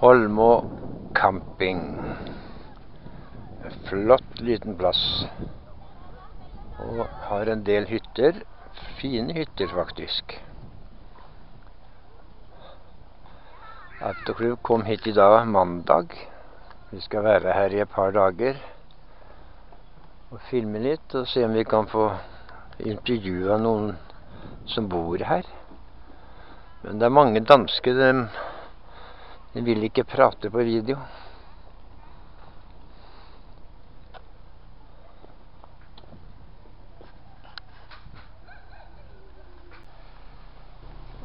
Holmå camping. Flott liten plass. Og har en del hytter. Fine hytter, faktisk. Autoklubb kom hit i dag mandag. Vi skal være her i et par dager og filme litt og se om vi kan få intervjua noen som bor her. Men det er mange danske, de, de vil ikke prate på video.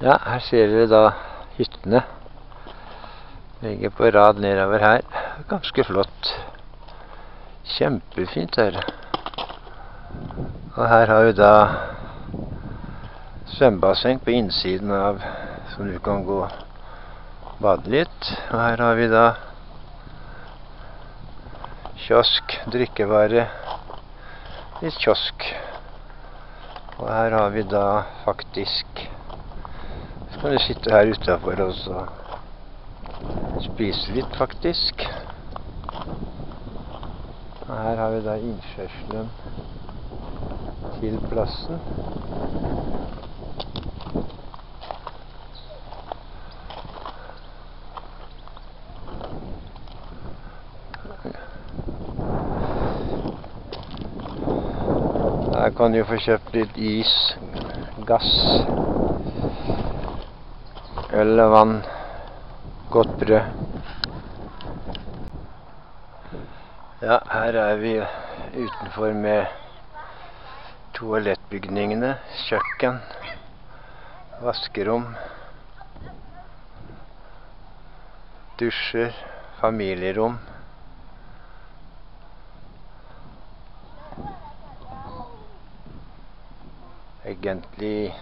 Ja, her ser dere da hyttene. Ligger på rad nedover her. Ganske flott. Kjempefint her. Og her har vi da svømmebasseng på innsiden av som du kan gå bade litt. Her har vi da kiosk, drikkevare, litt kiosk. Og her har vi da faktisk Så kan du sitte her utafor og så spise litt, faktisk. Og her har vi da innkjørselen til plassen. Her kan du få kjøpt litt is, gass, øl og vann, godt brød. Ja, her er vi utenfor med toalettbygningene, kjøkken, vaskerom, dusjer, familierom. Egentlig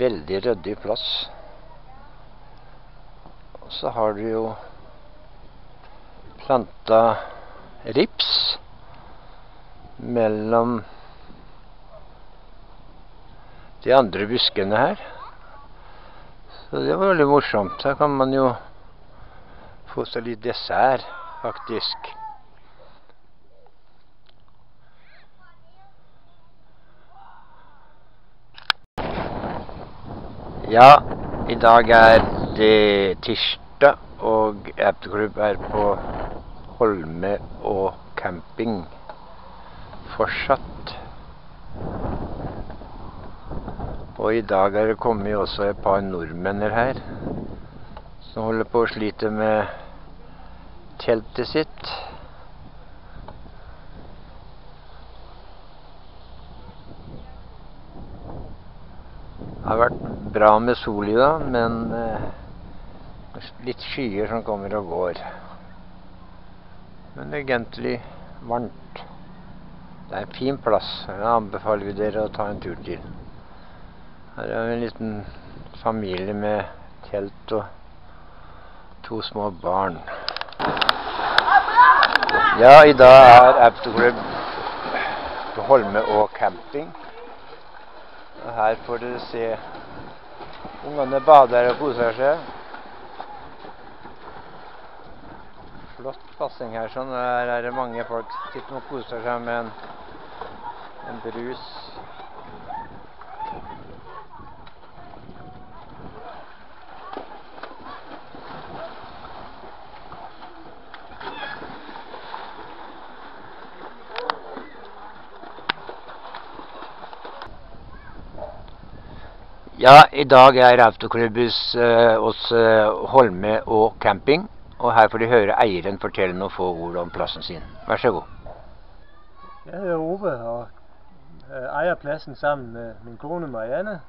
veldig ryddig plass. Og så har du jo planta rips mellom de andre buskene her. Så det var veldig morsomt. Her kan man jo få seg litt dessert, faktisk. Ja, i dag er det tirsdag, og Autoklubb er på Holme og camping fortsatt. Og i dag er det kommet også et par nordmenn her som holder på å slite med teltet sitt. Det har vært bra med sol i dag, men eh, litt skyer som kommer og går. Men egentlig varmt. Det er en fin plass. Jeg anbefaler vi dere å ta en tur til. Her er en liten familie med telt og to små barn. Ja, i dag er Autoklubb på Holme og camping. Og her får dere se ungene bader og koser seg. Flott basseng her. sånn. Her er det mange folk sitter og koser seg med en, en brus. Ja, i dag er autoklubbhus eh, hos eh, Holme og camping. Og her får de høre eieren fortelle noen få ord om plassen sin. Vær så god. Jeg er Ove og eier plassen sammen med min kone Marianne.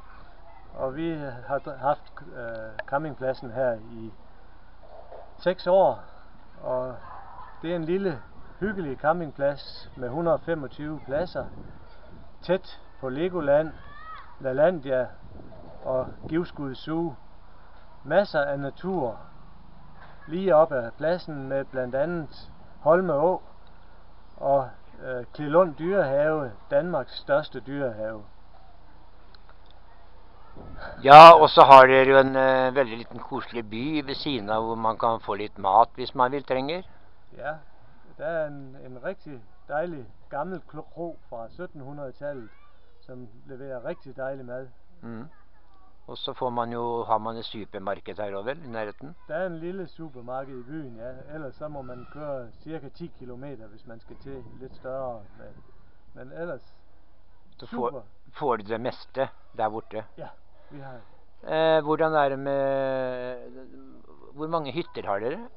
Og vi har hatt haft campingplassen her i seks år. Og det er en lille, hyggelig campingplass med 125 plasser. Tett på Legoland, LaLandia og Givskud Zoo. Masser af natur lige op ad pladsen med blandt andet Holme Å og øh, Klilund Dyrehave, Danmarks største dyrehave. Ja, og så har dere jo en eh, veldig liten koselig by ved siden av hvor man kan få litt mat hvis man vil trenger. Ja, det er en, en rigtig dejlig gammel kro fra 1700-tallet, som leverer rigtig dejlig mad. Mm. Og så får man jo, har man et supermarked her òg, vel, i nærheten. Det er en lille supermarked i byen, ja. Ellers så må man køre cirka 10 km, hvis man skal til litt større. Men, men ellers Så super. får, får du det meste der borte. Ja. Vi har, Eh, hvordan er det med Hvor mange hytter har dere?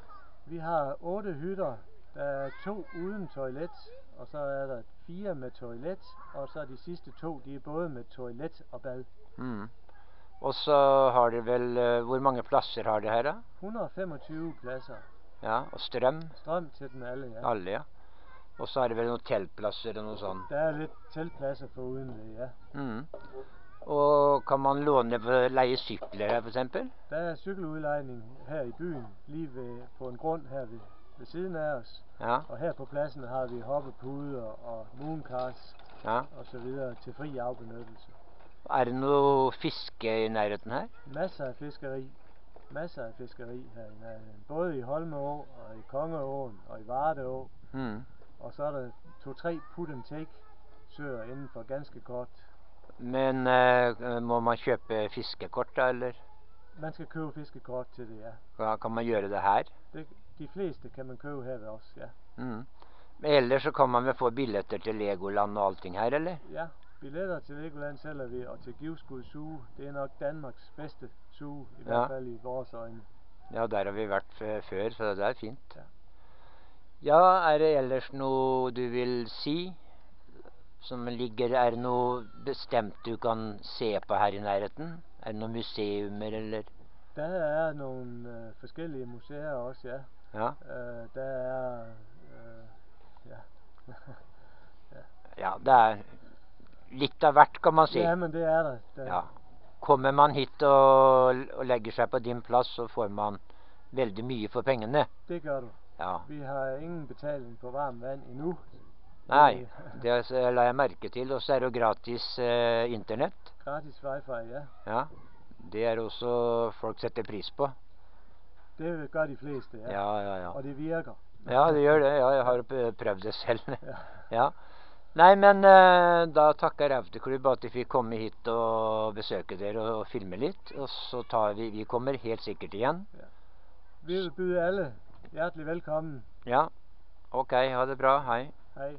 vi har åtte hytter. Det er to uden toilet, og så er det fire med toilet, og så er de siste to, de er både med toilet og bad. Mm. Og så har de vel eh, Hvor mange plasser har de her, da? 125 plasser. Ja, Og strøm? Strøm til dem alle, ja. Alle, ja. Og så er det vel noen teltplasser og noe sånt. Det er litt teltplasser for uden det, ja. Mm. Og kan man låne leie sykler her, f.eks.? Det er cykeludlejning her i byen, lige ved, på en grunn her ved, ved siden av oss. Ja. Og her på plassene har vi hoppepuder og mooncars ja. videre til fri afbenyttelse. Er det noe fiske i nærheten her? Masser av fiskeri. Masse av fiskeri her i nærheten. Både i Holmeå og i Kongeåen og i Vardeå. Mm. Og så er det to-tre put and take søer innenfor ganske kort. Men uh, må man kjøpe fiskekort, da, eller Man skal kjøpe fiskekort til det, ja. ja kan man gjøre det her? Det, de fleste kan man kjøpe her ved oss, ja. Mm. Men ellers så kan man vel få billetter til Legoland og allting her, eller? Ja, billetter til Legoland sælger vi, og til Givskud Zoo. Det er nok Danmarks bedste zoo, i Ja. hvert fald i vores øjne. Ja, der har vi vært før, så det er fint. Ja. Ja, er det ellers noe du vil si? Som ligger Er det noe bestemt du kan se på her i nærheten? Er det noen museumer, eller Der er noen øh, forskellige museer også, ja. Ja. Øh, der er, øh, ja. ja, det er litt av hvert, kan man si. ja, men det er det. der. Ja. Kommer man hit og, og legger seg på din plass, så får man veldig mye for pengene. Det gjør du. Ja. Vi har ingen betaling på varmt vann ennå. Nei, det la jeg merke til. Og så er det jo gratis eh, internett. Gratis wifi, ja. Ja. Det er også folk setter pris på. Det gjør de fleste, ja. Ja, ja, ja. Og det virker. Ja, det gjør det. Ja, jeg har prøvd det selv. Ja. Ja. Nei, men eh, da takker Rauteklubb at de fikk komme hit og besøke dere og, og filme litt. Og så tar vi Vi kommer helt sikkert igjen. Vi vil byde alle hjertelig velkommen. Ja. OK, ha det bra. Hei. Hej.